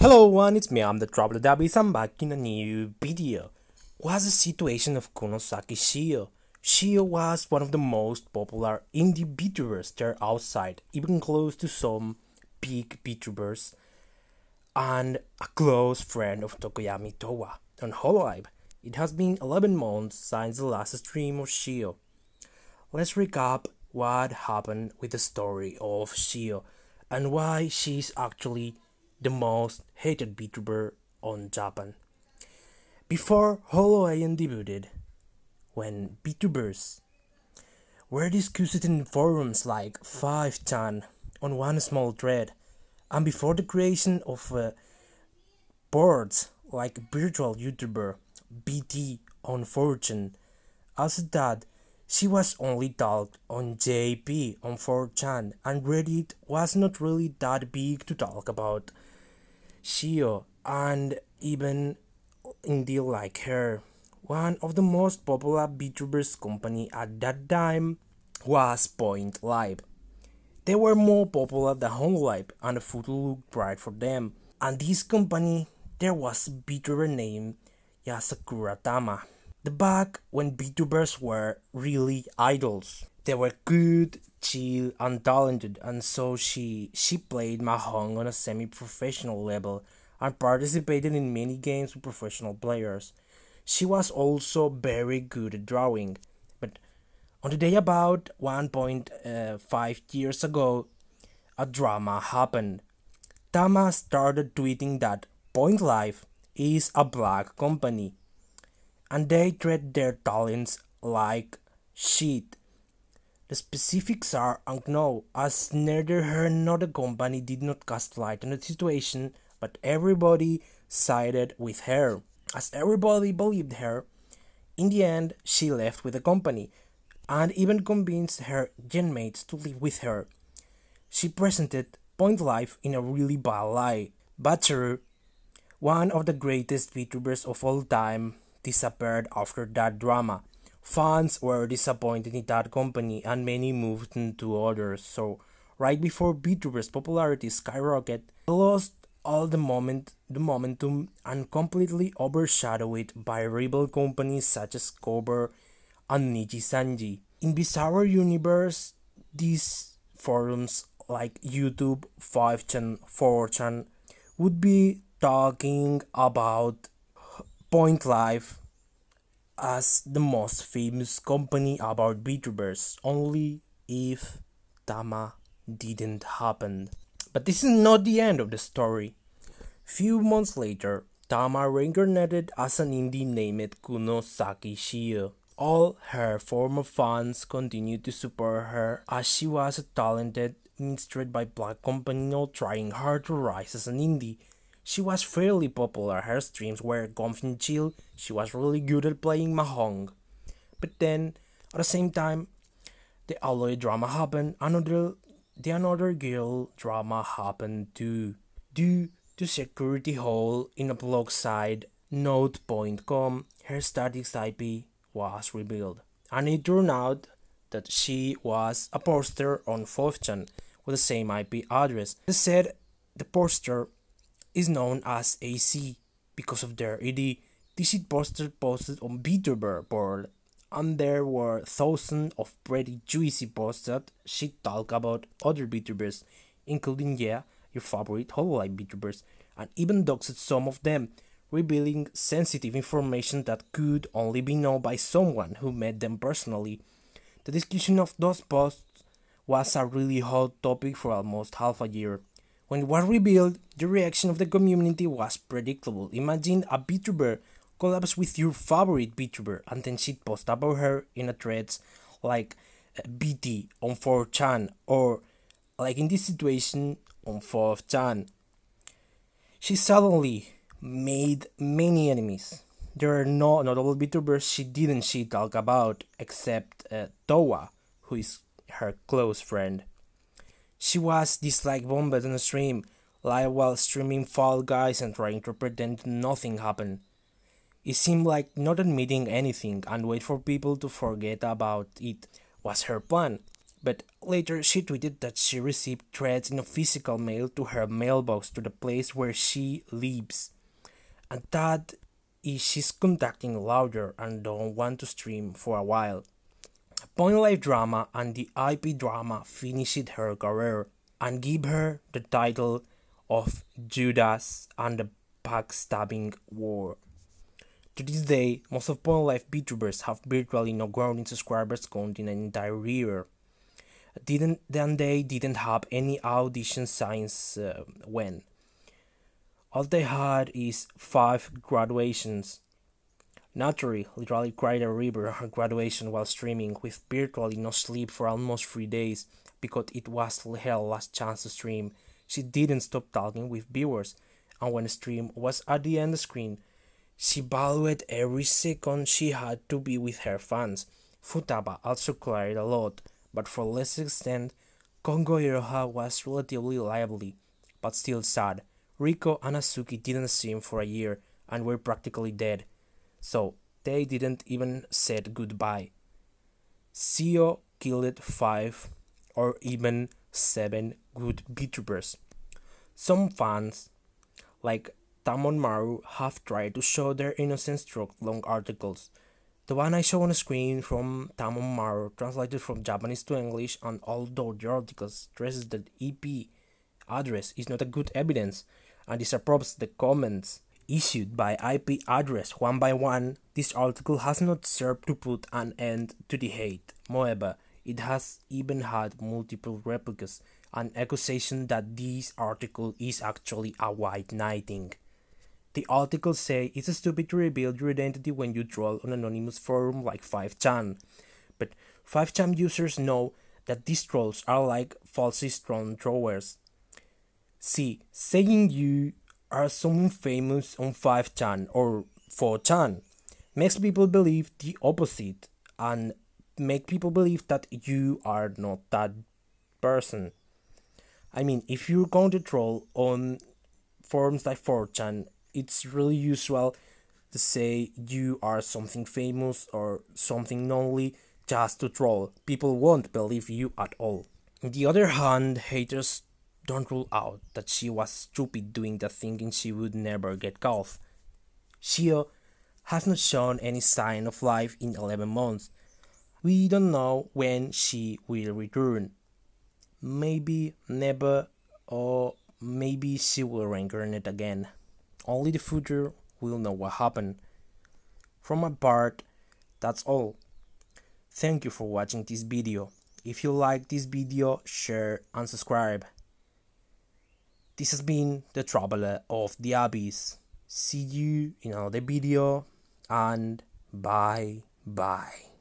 Hello one, it's me, I'm the Traveler Davis, I'm back in a new video. What's the situation of Kunosaki Shio? Shio was one of the most popular indie VTubers there outside, even close to some big VTubers, and a close friend of Tokoyami Towa on Hololive. It has been 11 months since the last stream of Shio. Let's recap what happened with the story of Shio and why she's actually the most hated VTuber on Japan. Before HoloEN debuted, when VTubers were discussed in forums like 5chan on one small thread, and before the creation of uh, boards like virtual YouTuber BT on 4chan, also that she was only talked on JP on 4chan and Reddit was not really that big to talk about Shio and even indie like her. One of the most popular VTubers company at that time was Point Live. They were more popular than Hololive and the food looked right for them. And this company, there was a VTuber named Yasakura Tama. The back when VTubers were really idols. They were good, chill, and talented, and so she she played mahjong on a semi-professional level and participated in many games with professional players. She was also very good at drawing, but on the day about uh, 1.5 years ago, a drama happened. Tama started tweeting that Point Live is a black company, and they treat their talents like shit the specifics are unknown, as neither her nor the company did not cast light on the situation, but everybody sided with her. As everybody believed her, in the end, she left with the company and even convinced her genmates to live with her. She presented Point Life in a really bad light. Baacharu, one of the greatest VTubers of all time, disappeared after that drama. Fans were disappointed in that company and many moved into others, so right before VTuber's popularity skyrocketed, they lost all the moment the momentum and completely overshadowed by rival companies such as Cover and Nijisanji. In Bizarre Universe, these forums like YouTube, 5chan, 4chan would be talking about Point Live as the most famous company about VTubers, only if Tama didn't happen. But this is not the end of the story. Few months later, Tama reincarnated as an indie named Kunosaki Shio. All her former fans continued to support her as she was a talented, instructed by black company trying hard to rise as an indie she was fairly popular. Her streams were comfy and chill. She was really good at playing mahjong. But then, at the same time, the alloy drama happened. Another, the another girl drama happened too. Due to security hole in a blog site, note.com, her static IP was revealed. And it turned out that she was a poster on 4chan with the same IP address. They said the poster is known as AC because of their ID. This is posted posted on VTuber board and there were thousands of pretty juicy posts that she talk about other VTubers, including yeah, your favorite Hololive VTubers, and even doxed some of them, revealing sensitive information that could only be known by someone who met them personally. The discussion of those posts was a really hot topic for almost half a year. When it was revealed, the reaction of the community was predictable. Imagine a VTuber collabs with your favorite VTuber and then she post about her in a threads like uh, BT on 4chan or like in this situation on 4chan. She suddenly made many enemies. There are no notable VTubers she didn't she talk about except uh, Towa, who is her close friend. She was disliked bombed on the stream, live while streaming Fall Guys and trying to pretend nothing happened. It seemed like not admitting anything and wait for people to forget about it was her plan. But later she tweeted that she received threats in a physical mail to her mailbox to the place where she lives. And that is she's contacting louder and don't want to stream for a while. Point Life drama and the IP drama finished her career and gave her the title of Judas and the Backstabbing War. To this day, most of Point Life VTubers have virtually no growth in subscribers count in an entire year. Didn't then they didn't have any audition signs uh, when. All they had is five graduations. Naturally, literally cried a river her graduation while streaming with virtually no sleep for almost three days because it was her last chance to stream. She didn't stop talking with viewers, and when the stream was at the end of the screen, she valued every second she had to be with her fans. Futaba also cried a lot, but for less extent, Kongo Iroha was relatively lively, but still sad. Riko and Asuki didn't see him for a year and were practically dead, so they didn't even said goodbye. Shio killed five or even seven good VTubers. Some fans, like Tamon Maru have tried to show their innocence through long articles. The one I show on the screen from Tamon Maru translated from Japanese to English and although the article stresses that IP address is not a good evidence and disapproves the comments issued by IP address one by one, this article has not served to put an end to the hate. Moreover, it has even had multiple replicas and accusation that this article is actually a white knighting. The articles say it's stupid to reveal your identity when you troll on anonymous forum like 5chan. But 5chan users know that these trolls are like falsely strong throwers. See, saying you are someone famous on 5chan or 4chan makes people believe the opposite and make people believe that you are not that person. I mean, if you're going to troll on forums like 4chan it's really usual to say you are something famous or something only just to troll. People won't believe you at all. On the other hand, haters don't rule out that she was stupid doing the thinking she would never get caught. Shio uh, has not shown any sign of life in 11 months. We don't know when she will return. Maybe never, or maybe she will reincarnate again. Only the future will know what happened. From my part, that's all. Thank you for watching this video. If you like this video, share and subscribe. This has been the Traveler of the Abyss. See you in another video and bye bye.